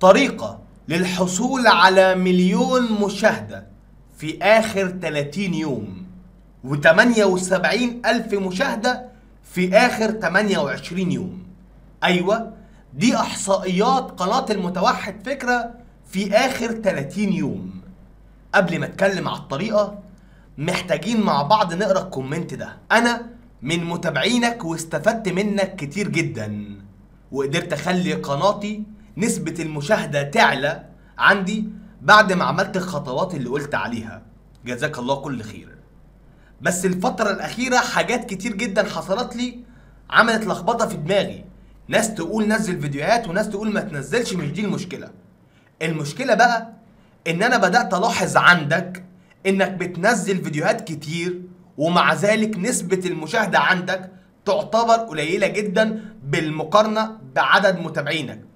طريقة للحصول على مليون مشاهدة في آخر 30 يوم و78 ألف مشاهدة في آخر 28 يوم. أيوة دي إحصائيات قناة المتوحد فكرة في آخر 30 يوم. قبل ما أتكلم على الطريقة محتاجين مع بعض نقرأ الكومنت ده. أنا من متابعينك واستفدت منك كتير جدا وقدرت أخلي قناتي نسبة المشاهدة تعلى عندي بعد ما عملت الخطوات اللي قلت عليها. جزاك الله كل خير. بس الفترة الأخيرة حاجات كتير جدا حصلت لي عملت لخبطة في دماغي. ناس تقول نزل فيديوهات وناس تقول ما تنزلش مش دي المشكلة. المشكلة بقى إن أنا بدأت ألاحظ عندك إنك بتنزل فيديوهات كتير ومع ذلك نسبة المشاهدة عندك تعتبر قليلة جدا بالمقارنة بعدد متابعينك.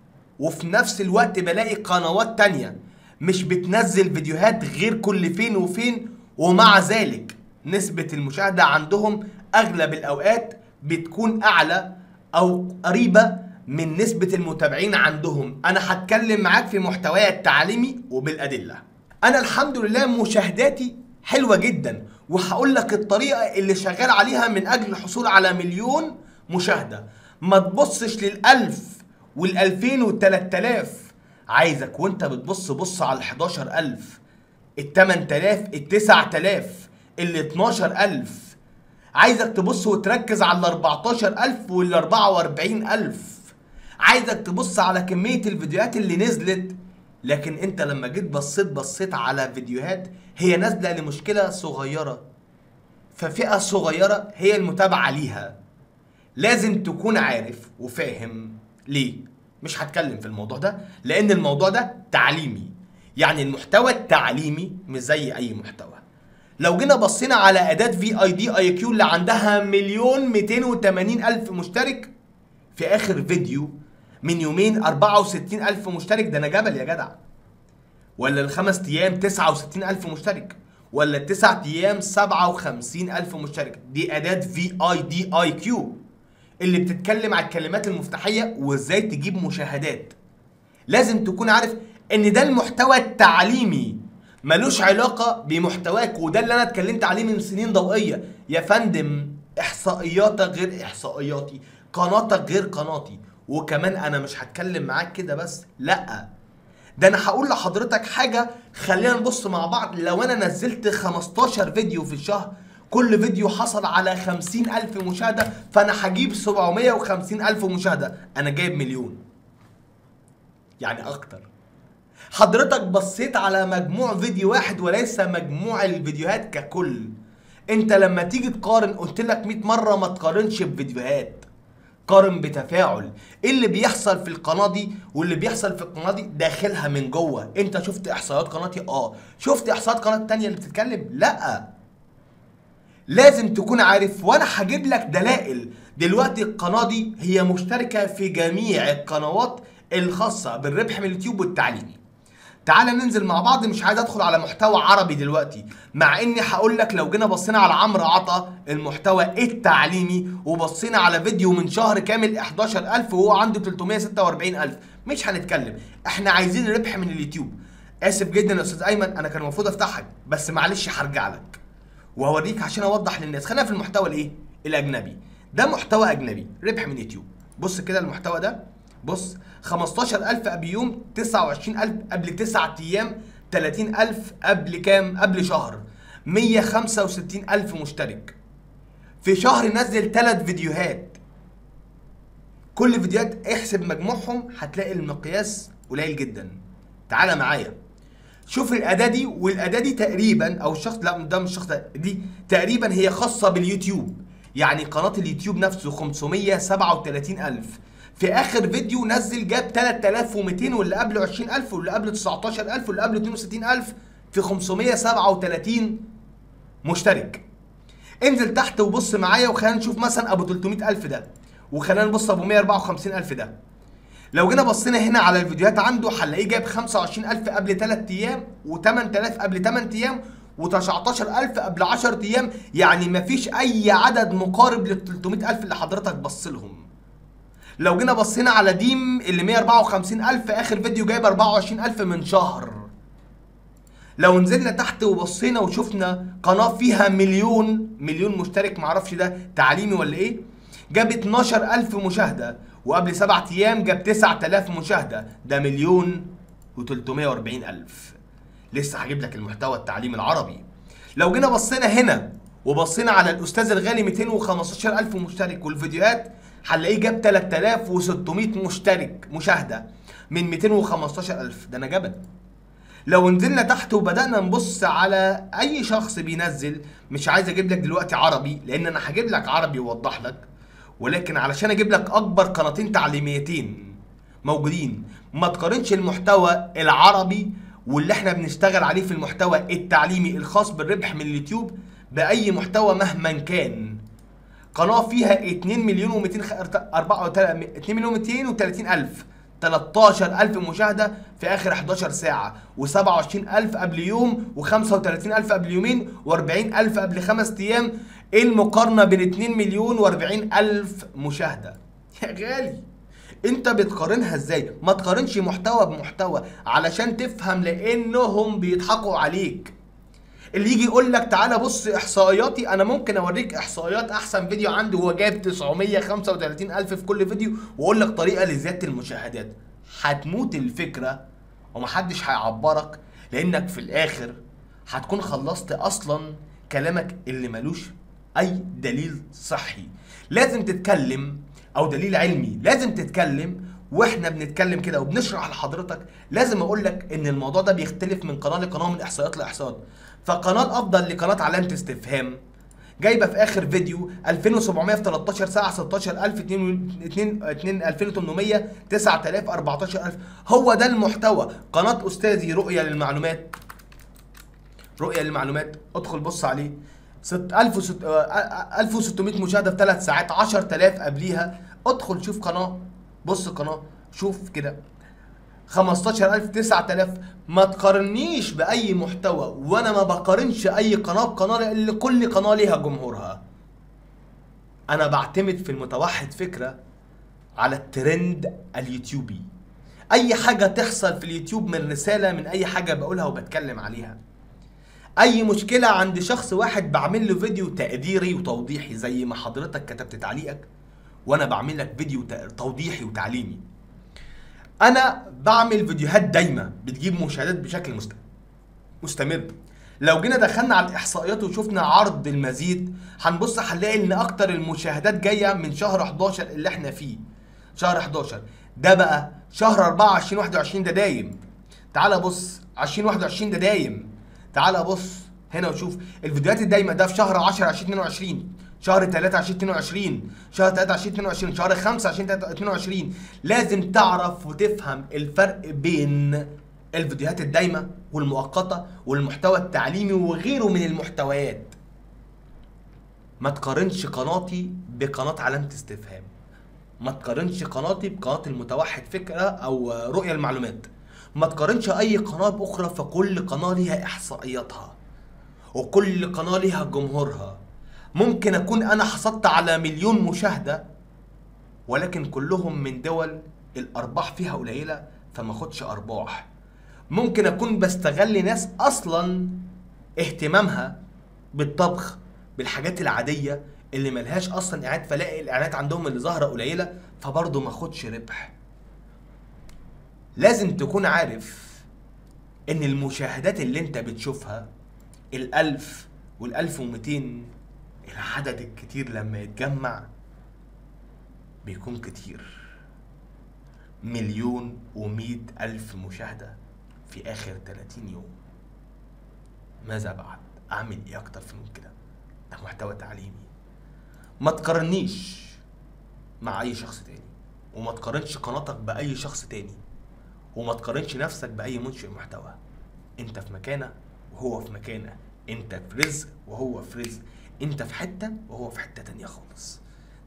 وفي نفس الوقت بلاقي قنوات تانية مش بتنزل فيديوهات غير كل فين وفين ومع ذلك نسبة المشاهدة عندهم أغلب الأوقات بتكون أعلى أو قريبة من نسبة المتابعين عندهم. أنا هتكلم معاك في محتواي التعليمي وبالأدلة. أنا الحمد لله مشاهداتي حلوة جدا وهقول لك الطريقة اللي شغال عليها من أجل الحصول على مليون مشاهدة. ما تبصش للألف والألفين والتلات آلاف عايزك وانت بتبص بص على الحداشر ألف التمن تلاف التسع تلاف الاتناشر ألف. عايزك تبص وتركز على الاربعتاشر ألف والاربعة واربعين ألف. عايزك تبص على كمية الفيديوهات اللي نزلت. لكن انت لما جيت بصيت بصيت على فيديوهات هي نازلة لمشكلة صغيرة. ففئة صغيرة هي المتابعة ليها. لازم تكون عارف وفاهم. ليه؟ مش هتكلم في الموضوع ده لأن الموضوع ده تعليمي. يعني المحتوى التعليمي مش زي أي محتوى. لو جينا بصينا على أداة في اي دي اي كيو اللي عندها مليون 280 ألف مشترك في آخر فيديو من يومين 64 ألف مشترك. ده أنا جبل يا جدع. ولا الخمس أيام 69 ألف مشترك. ولا التسع أيام 57 ألف مشترك. دي أداة في اي دي اي كيو اللي بتتكلم على الكلمات المفتاحية وازاي تجيب مشاهدات. لازم تكون عارف إن ده المحتوى التعليمي ملوش علاقة بمحتواك وده اللي أنا اتكلمت عليه من سنين ضوئية. يا فندم إحصائياتك غير إحصائياتي قناتك غير قناتي. وكمان أنا مش هتكلم معاك كده بس لأ. ده أنا هقول لحضرتك حاجة خلينا نبص مع بعض. لو أنا نزلت 15 فيديو في الشهر كل فيديو حصل على 50 ألف مشاهدة فأنا هجيب 750 ألف مشاهدة. أنا جايب مليون. يعني أكتر. حضرتك بصيت على مجموع فيديو واحد وليس مجموع الفيديوهات ككل. أنت لما تيجي تقارن قلت لك 100 مرة ما تقارنش بفيديوهات. قارن بتفاعل. إيه اللي بيحصل في القناة دي؟ واللي بيحصل في القناة دي داخلها من جوه. أنت شفت احصائيات قناتي؟ آه. شفت احصائيات قناة تانية اللي بتتكلم؟ لأ. لازم تكون عارف وأنا هجيب لك دلائل. دلوقتي القناة دي هي مشتركة في جميع القنوات الخاصة بالربح من اليوتيوب والتعليمي تعال ننزل مع بعض مش عايز أدخل على محتوى عربي دلوقتي. مع إني هقول لك لو جينا بصينا على عمرو عطا المحتوى التعليمي وبصينا على فيديو من شهر كامل 11000 وهو عنده 346000 مش هنتكلم. إحنا عايزين ربح من اليوتيوب. آسف جدا يا أستاذ أيمن أنا كان المفروض أفتحك بس معلش هرجع لك. وهوريك عشان أوضح للناس. خلينا في المحتوى الإيه؟ الأجنبي. ده محتوى أجنبي. ربح من يوتيوب. بص كده المحتوى ده. بص 15000 قبل يوم 29000 قبل 9 أيام 30000 قبل كام؟ قبل شهر. 165000 مشترك. في شهر نزل 3 فيديوهات. كل فيديوهات احسب مجموعهم هتلاقي المقياس قليل جدا. تعالى معايا. شوف الأداة دي والأداة دي تقريبا أو الشخص لا ده مش الشخص دي تقريبا هي خاصة باليوتيوب. يعني قناة اليوتيوب نفسه 537000 في آخر فيديو نزل جاب 3200 واللي قبله 20000 واللي قبله 19000 واللي قبله 62000 في 537 مشترك. انزل تحت وبص معايا وخلينا نشوف مثلا أبو 300000 ده وخلينا نبص أبو 154000 ده. لو جينا بصينا هنا على الفيديوهات عنده هنلاقيه جايب 25000 قبل 3 أيام و8000 قبل 8 أيام و19000 قبل 10 أيام. يعني مفيش أي عدد مقارب لل 300000 اللي حضرتك بص لهم. لو جينا بصينا على ديم اللي 154 ألف آخر فيديو جايب 24 ألف من شهر. لو نزلنا تحت وبصينا وشفنا قناة فيها مليون مليون مشترك معرفش ده تعليمي ولا إيه جاب 12 ألف مشاهدة. وقبل سبعة أيام جاب 9000 مشاهدة. ده مليون و340 ألف. لسه هجيب لك المحتوى التعليمي العربي. لو جينا بصينا هنا وبصينا على الأستاذ الغالي 215 ألف مشترك والفيديوهات هنلاقيه جاب 3600 مشترك مشاهدة من 215 ألف. ده أنا جبل لو نزلنا تحت وبدأنا نبص على أي شخص بينزل مش عايز أجيب لك دلوقتي عربي لأن أنا هجيب لك عربي وأوضح لك. ولكن علشان أجيب لك أكبر قناتين تعليميتين موجودين ما تقارنش المحتوى العربي واللي إحنا بنشتغل عليه في المحتوى التعليمي الخاص بالربح من اليوتيوب بأي محتوى مهما كان. قناة فيها 2 مليون و200 2 مليون 230 ألف 13000 مشاهدة في آخر 11 ساعة و27000 قبل يوم و35000 قبل يومين و40000 قبل خمس أيام إيه المقارنة بين 2 مليون و40000 مشاهدة. يا غالي انت بتقارنها إزاي؟ ما تقارنش محتوى بمحتوى علشان تفهم لأنهم بيضحكوا عليك. اللي يجي يقول لك تعالى بص إحصائياتي أنا ممكن أوريك إحصائيات أحسن فيديو عندي هو جايب 935 ألف في كل فيديو وأقول لك طريقة لزيادة المشاهدات. هتموت الفكرة ومحدش هيعبرك لأنك في الآخر هتكون خلصت أصلا كلامك اللي ملوش أي دليل صحي. لازم تتكلم أو دليل علمي لازم تتكلم. وإحنا بنتكلم كده وبنشرح لحضرتك لازم أقول لك إن الموضوع ده بيختلف من قناة لقناة من إحصائيات لاحصائيات فقناة الافضل لقناة علامة استفهام. جايبة في آخر فيديو 2700 في 13 ساعة 16000 2 2800 9000 14000 هو ده المحتوى. قناة أستاذي رؤية للمعلومات. رؤية للمعلومات. ادخل بص عليه. 1600 مشاهدة في 3 ساعات 10000 قبليها. ادخل شوف قناة بص قناة شوف كده. 15000 9000 ما تقارنيش بأي محتوى وأنا ما بقارنش أي قناة بقناة لأن كل قناة ليها جمهورها. أنا بعتمد في المتوحد فكرة على الترند اليوتيوبي. أي حاجة تحصل في اليوتيوب من رسالة من أي حاجة بقولها وبتكلم عليها. أي مشكلة عند شخص واحد بعمل له فيديو تقديري وتوضيحي زي ما حضرتك كتبت تعليقك وأنا بعمل لك فيديو توضيحي وتعليمي. أنا بعمل فيديوهات دايمه بتجيب مشاهدات بشكل مستمر. لو جينا دخلنا على الإحصائيات وشفنا عرض المزيد هنبص هنلاقي إن أكتر المشاهدات جاية من شهر 11 اللي إحنا فيه. شهر 11 ده بقى شهر 4 2021 ده دايم. تعال بص 2021 ده دايم. تعال بص هنا وشوف. الفيديوهات الدايمة ده في شهر 10 2022 شهر 3 2022 شهر 3 2022 شهر 5 2022 لازم تعرف وتفهم الفرق بين الفيديوهات الدايمة والمؤقتة والمحتوى التعليمي وغيره من المحتويات. ما تقارنش قناتي بقناة علامة استفهام. ما تقارنش قناتي بقناة المتوحد فكرة أو رؤية المعلومات. ما تقارنش أي قناة بأخرى فكل قناة ليها إحصائياتها وكل قناة ليها جمهورها. ممكن أكون أنا حصلت على مليون مشاهدة ولكن كلهم من دول الأرباح فيها قليلة فما اخدش أرباح. ممكن أكون بستغل ناس أصلا اهتمامها بالطبخ بالحاجات العادية اللي ملهاش أصلا اعلانات فلاقي الاعلانات عندهم اللي ظاهرة قليلة فبرضه ما اخدش ربح. لازم تكون عارف إن المشاهدات اللي أنت بتشوفها الألف والألف ومتين العدد الكتير لما يتجمع بيكون كتير مليون ومئة ألف مشاهدة في آخر 30 يوم ماذا بعد؟ أعمل إيه أكتر من كده؟ ده محتوى تعليمي ما تقارنيش مع أي شخص تاني وما تقارنش قناتك بأي شخص تاني وما تقارنش نفسك بأي منشئ محتوى. أنت في مكانة وهو في مكانة. أنت في رزق وهو في رزق. أنت في حتة وهو في حتة تانية خالص.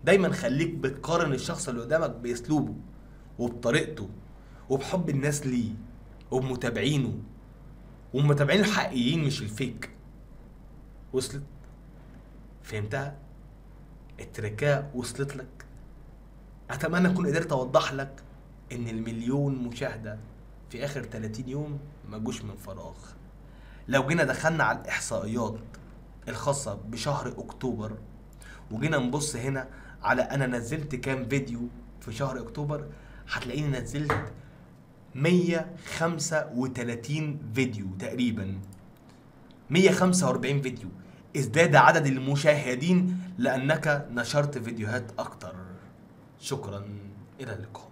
دايما خليك بتقارن الشخص اللي قدامك بأسلوبه وبطريقته وبحب الناس ليه وبمتابعينه. والمتابعين الحقيقيين مش الفيك. وصلت؟ فهمتها؟ التركاه وصلت لك. أتمنى أكون قدرت أوضح لك إن المليون مشاهدة في آخر 30 يوم ما جوش من فراغ. لو جينا دخلنا على الإحصائيات الخاصة بشهر أكتوبر وجينا نبص هنا على أنا نزلت كام فيديو في شهر أكتوبر هتلاقيني نزلت 135 فيديو تقريبا. 145 فيديو. ازداد عدد المشاهدين لأنك نشرت فيديوهات أكتر. شكرا. إلى اللقاء.